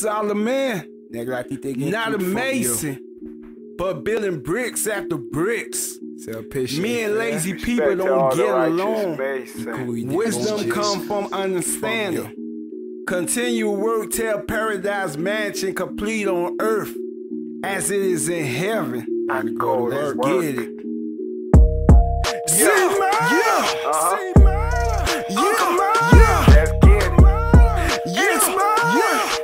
Solomon, Nigga, I think they not a mason, but building bricks after bricks. you. Sell. Me and lazy Respect people to all don't get along. Wisdom come from understanding. Continue work till paradise mansion complete on earth as it is in heaven. I go Let's to work. get it. Yeah. Yeah. Uh-huh. Yeah. Yeah. Let's get it. Yes, yeah.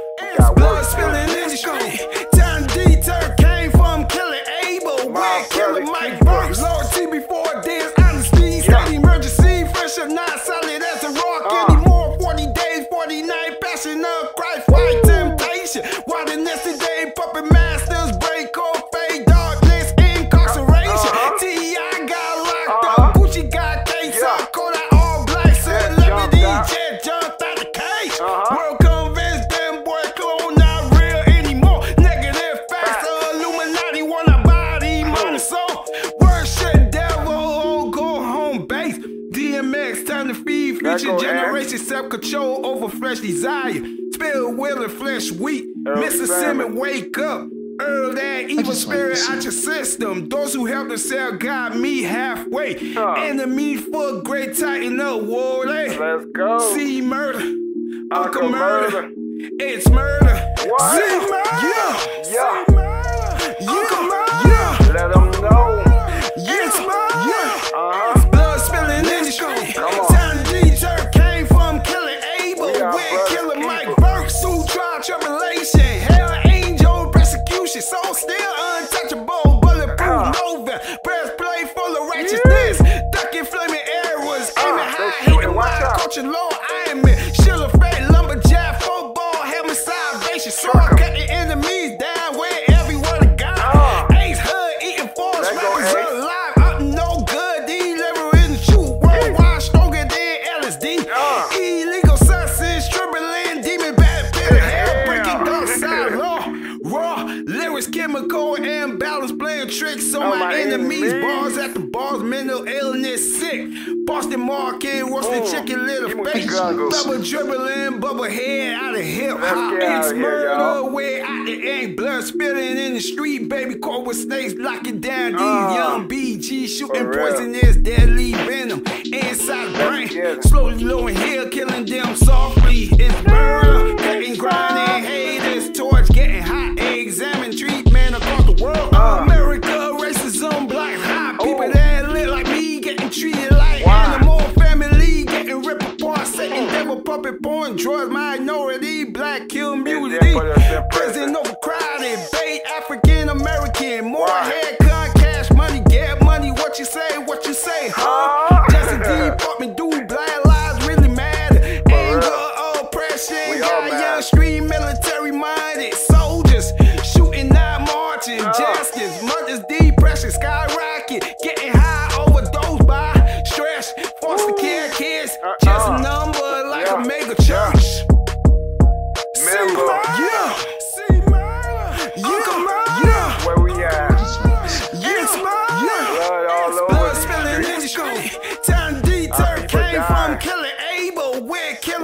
Fight temptation. Why the day puppet masters break off fade darkness incarceration. Uh-huh. T.I. got locked Uh-huh. up. Gucci got case Yeah. up. Call out all black celebrity. jumped out. Jet jumped out the cage. Uh-huh. World convinced them boy clone not real anymore. Negative facts, Facts. Illuminati wanna body, money, soul. Worship devil, oh, go home base. DMX, time to feed future go generation, self control over fresh desire. Spill will and flesh weak. Early Mr. famine. Simmons, wake up. Earl that evil spirit out your system. Those who help themselves got me halfway. Huh. Enemy for great tighten up, war. Let's go. See murder. Uncle Uncle murder. Murder. It's murder. What? See murder. Yeah. See salvation. Sword On On my, my enemies. enemies. Bars at the bars. Mental illness sick. Boston market. What's the chicken little face? Double dribbling. Bubble head out of hip hop. It's murder. Way out the ink. Blood spilling in the street. Baby caught with snakes. Locking down these Uh, young BG. Shooting poisonous. Deadly venom. Inside the brain. Slowly lowering here. Killing them softly.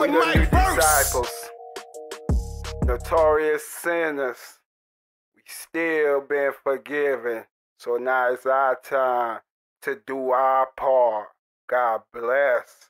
We're the new Mike Burks. disciples. Notorious sinners. We still been forgiven. So now it's our time to do our part. God bless.